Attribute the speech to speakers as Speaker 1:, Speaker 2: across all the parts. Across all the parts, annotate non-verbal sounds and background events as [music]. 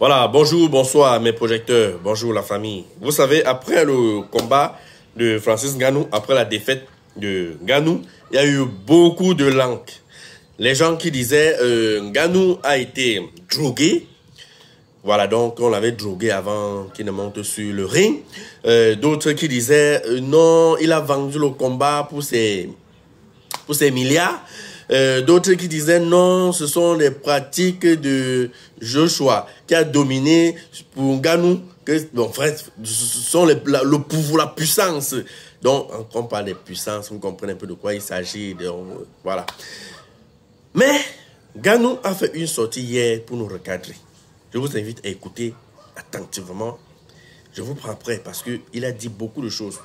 Speaker 1: Voilà, bonjour, bonsoir mes projecteurs, bonjour la famille. Vous savez, après le combat de Francis Nganou, après la défaite de Nganou, il y a eu beaucoup de langues. Les gens qui disaient euh, Nganou a été drogué. Voilà, donc on l'avait drogué avant qu'il ne monte sur le ring. Euh, D'autres qui disaient euh, non, il a vendu le combat pour ses, pour ses milliards. Euh, d'autres qui disaient non, ce sont les pratiques de Joshua qui a dominé pour Ganou. Que, bon, frère, ce sont les, le pouvoir, la puissance. Donc, quand on parle de puissance, vous comprenez un peu de quoi il s'agit. Voilà. Mais, Ganou a fait une sortie hier pour nous recadrer. Je vous invite à écouter attentivement. Je vous prends prêt parce qu'il a dit beaucoup de choses.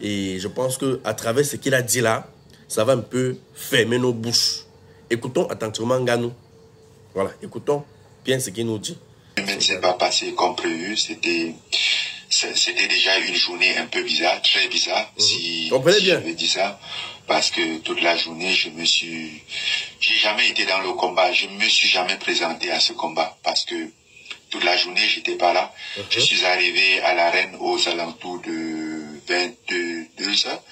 Speaker 1: Et je pense qu'à travers ce qu'il a dit là, ça va un peu fermer nos bouches. Écoutons attentivement Ganou. Voilà, écoutons bien ce qu'il nous dit.
Speaker 2: Mais ne s'est pas passé comme prévu. C'était, c'était déjà une journée un peu bizarre, très bizarre,
Speaker 1: Mhm.
Speaker 2: si, si
Speaker 1: bien.
Speaker 2: je veux dire ça. Parce que toute la journée, je me suis, j'ai jamais été dans le combat. Je me suis jamais présenté à ce combat parce que toute la journée, j'étais pas là. Je suis arrivé à l'arène aux alentours de 22 heures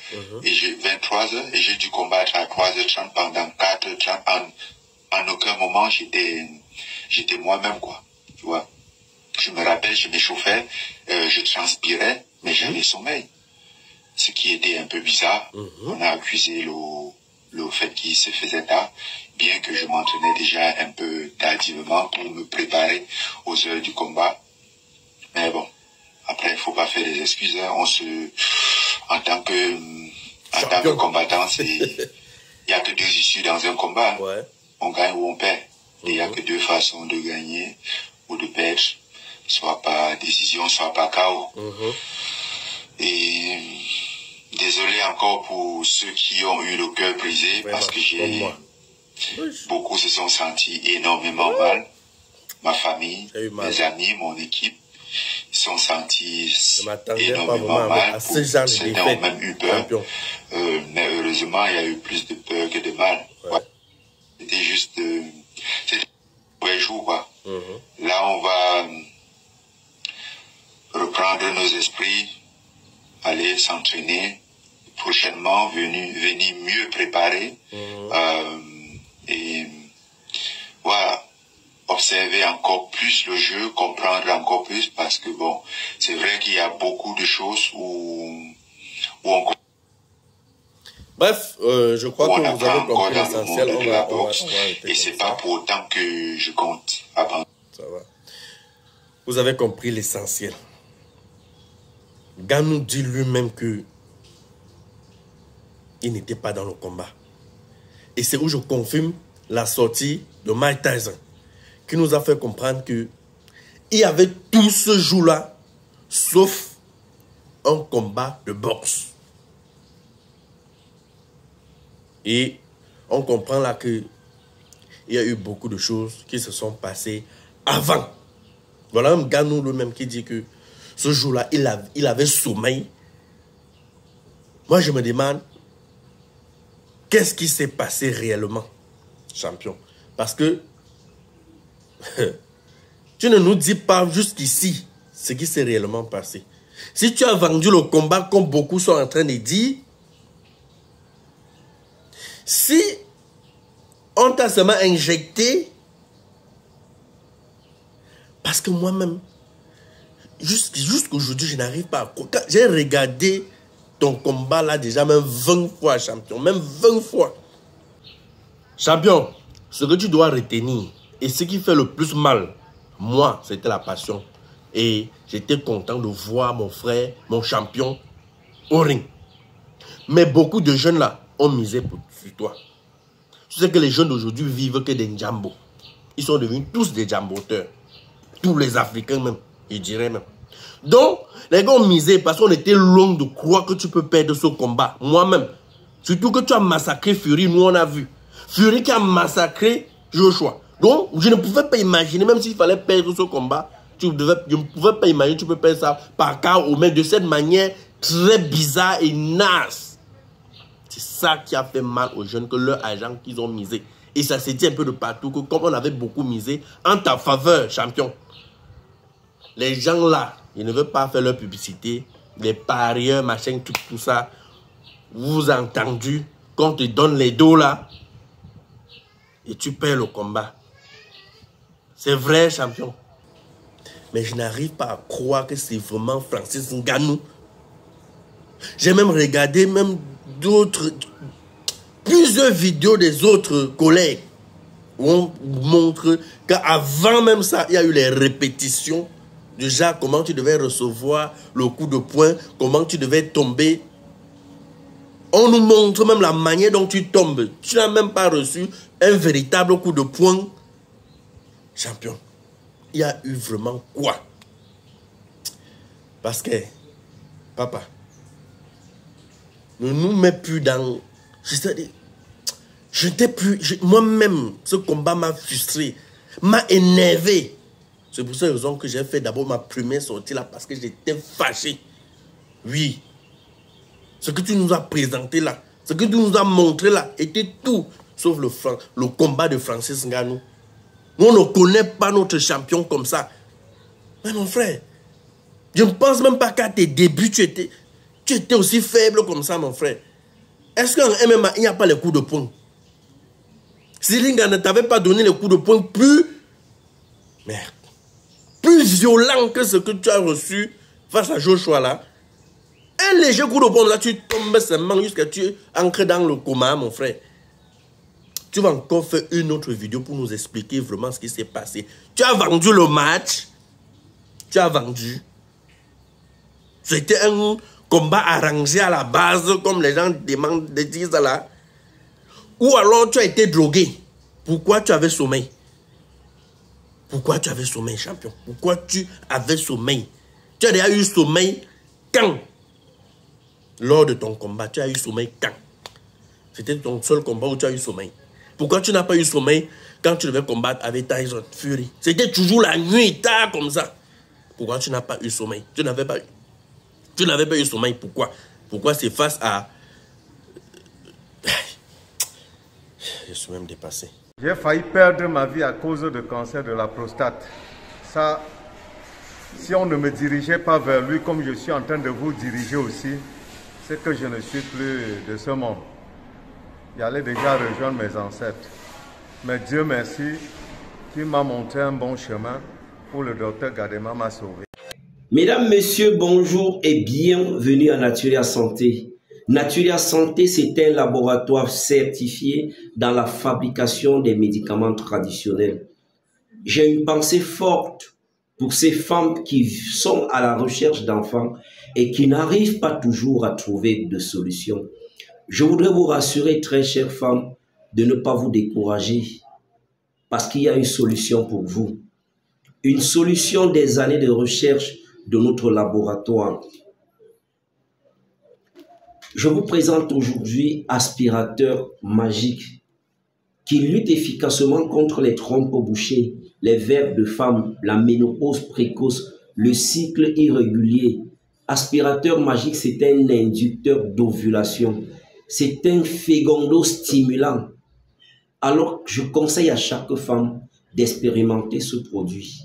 Speaker 2: et j'ai 23 heures et j'ai dû combattre à 3h30 pendant 4h30. En, en aucun moment, j'étais, j'étais moi-même, quoi. Tu vois. Je me rappelle, je m'échauffais, euh, je transpirais, mais j'avais sommeil. Ce qui était un peu bizarre. On a accusé le, le fait qu'il se faisait tard, bien que je m'entraînais déjà un peu tardivement pour me préparer aux heures du combat. Mais bon, après, il faut pas faire des excuses. hein. On se, en tant que, en tant que combattant, c'est, [laughs] il y a que deux issues dans un combat.
Speaker 1: Ouais.
Speaker 2: On gagne ou on perd. Il n'y a
Speaker 1: Mhm.
Speaker 2: que deux façons de gagner ou de perdre. Soit par décision, soit par chaos.
Speaker 1: Mhm.
Speaker 2: Et désolé encore pour ceux qui ont eu le cœur brisé parce que j'ai beaucoup se sont sentis énormément mal. Ma famille,
Speaker 1: mal.
Speaker 2: mes amis, mon équipe sont sentis énormément mal.
Speaker 1: à ce genre de
Speaker 2: Certains ont même eu peur. Euh, mais heureusement, il y a eu plus de peur que de mal.
Speaker 1: Ouais.
Speaker 2: Ouais. C'était juste, euh, c'était un jour, quoi.
Speaker 1: Mhm.
Speaker 2: Là, on va euh, reprendre nos esprits, aller s'entraîner, prochainement venir, venir mieux préparer
Speaker 1: Mhm.
Speaker 2: euh, et voilà, observer encore plus le jeu, comprendre encore plus parce que bon, c'est vrai qu'il y a beaucoup de choses où, où on
Speaker 1: Bref, euh, je crois
Speaker 2: on
Speaker 1: que vous avez compris l'essentiel.
Speaker 2: monde
Speaker 1: On
Speaker 2: de la
Speaker 1: va, on va,
Speaker 2: boxe
Speaker 1: on va arrêter
Speaker 2: et c'est pas pour autant que je compte abandonner.
Speaker 1: Ça va. Vous avez compris l'essentiel. Ganou dit lui-même que il n'était pas dans le combat. Et c'est où je confirme la sortie de Mike Tyson, qui nous a fait comprendre que il y avait tout ce jour-là, sauf un combat de boxe. Et on comprend là que il y a eu beaucoup de choses qui se sont passées avant. Voilà même Ganou lui-même qui dit que ce jour-là, il, il avait sommeil. Moi, je me demande, qu'est-ce qui s'est passé réellement, champion? Parce que [laughs] tu ne nous dis pas jusqu'ici ce qui s'est réellement passé. Si tu as vendu le combat comme beaucoup sont en train de dire, si on t'a seulement injecté. Parce que moi-même, jusqu'- jusqu'aujourd'hui, je n'arrive pas à... J'ai regardé ton combat là déjà même 20 fois, champion. Même 20 fois. Champion, ce que tu dois retenir, et ce qui fait le plus mal, moi, c'était la passion. Et j'étais content de voir mon frère, mon champion, au ring. Mais beaucoup de jeunes là ont misé sur toi. Tu sais que les jeunes d'aujourd'hui vivent que des njambos. Ils sont devenus tous des jamboteurs. Tous les Africains même, je dirais même. Donc, les gars ont misé parce qu'on était loin de croire que tu peux perdre ce combat. Moi-même. Surtout que tu as massacré Fury, nous on a vu. Fury qui a massacré Joshua. Donc, je ne pouvais pas imaginer, même s'il fallait perdre ce combat, tu je ne pouvais pas imaginer tu peux perdre ça par KO, mais de cette manière très bizarre et naze. C'est ça qui a fait mal aux jeunes, que leur agent qu'ils ont misé. Et ça s'est dit un peu de partout, que comme on avait beaucoup misé en ta faveur, champion, les gens là, ils ne veulent pas faire leur publicité. Les parieurs, machin, tout, tout ça. Vous entendu qu'on te donne les dos là et tu perds le combat. C'est vrai, champion. Mais je n'arrive pas à croire que c'est vraiment Francis Ngannou. J'ai même regardé même d'autres, plusieurs vidéos des autres collègues où on montre qu'avant même ça, il y a eu les répétitions. Déjà, comment tu devais recevoir le coup de poing, comment tu devais tomber. On nous montre même la manière dont tu tombes. Tu n'as même pas reçu un véritable coup de poing. Champion, il y a eu vraiment quoi? Parce que, papa, ne nous mets plus dans... Je n'étais plus... Moi-même, ce combat m'a frustré, m'a énervé. C'est pour cette raison que j'ai fait d'abord ma première sortie là, parce que j'étais fâché. Oui. Ce que tu nous as présenté là, ce que tu nous as montré là, était tout sauf le, le combat de Francis Ngannou. On ne connaît pas notre champion comme ça. Mais mon frère, je ne pense même pas qu'à tes débuts, tu étais, aussi faible comme ça, mon frère. Est-ce qu'en MMA, il n'y a pas les coups de poing? Silinga ne t'avait pas donné les coups de poing plus... Merde. Plus violent que ce que tu as reçu face à Joshua là. Un léger coup de poing là, tu tombes seulement jusqu'à tu ancré dans le coma, mon frère. Tu vas encore faire une autre vidéo pour nous expliquer vraiment ce qui s'est passé. Tu as vendu le match. Tu as vendu. C'était un combat arrangé à la base, comme les gens demandent, disent là. Ou alors tu as été drogué. Pourquoi tu avais sommeil? Pourquoi tu avais sommeil, champion? Pourquoi tu avais sommeil? Tu as déjà eu sommeil quand? Lors de ton combat, tu as eu sommeil quand? C'était ton seul combat où tu as eu sommeil. Pourquoi tu n'as pas eu sommeil quand tu devais combattre avec Tyson Fury? C'était toujours la nuit, tard comme ça. Pourquoi tu n'as pas eu sommeil? Tu n'avais pas eu. Tu n'avais pas eu sommeil. Pourquoi? Pourquoi c'est face à... Je suis même dépassé.
Speaker 3: J'ai failli perdre ma vie à cause de cancer de la prostate. Ça, si on ne me dirigeait pas vers lui comme je suis en train de vous diriger aussi, c'est que je ne suis plus de ce monde j'allais déjà rejoindre mes ancêtres. Mais Dieu merci, qui m'a montré un bon chemin pour le docteur Gadema m'a sauvé.
Speaker 4: Mesdames, Messieurs, bonjour et bienvenue à Naturia Santé. Naturia Santé, c'est un laboratoire certifié dans la fabrication des médicaments traditionnels. J'ai une pensée forte pour ces femmes qui sont à la recherche d'enfants et qui n'arrivent pas toujours à trouver de solutions. Je voudrais vous rassurer, très chères femmes, de ne pas vous décourager parce qu'il y a une solution pour vous. Une solution des années de recherche de notre laboratoire. Je vous présente aujourd'hui aspirateur magique qui lutte efficacement contre les trompes bouchées, les vers de femmes, la ménopause précoce, le cycle irrégulier. Aspirateur magique, c'est un inducteur d'ovulation c'est un fégondo stimulant. Alors, je conseille à chaque femme d'expérimenter ce produit.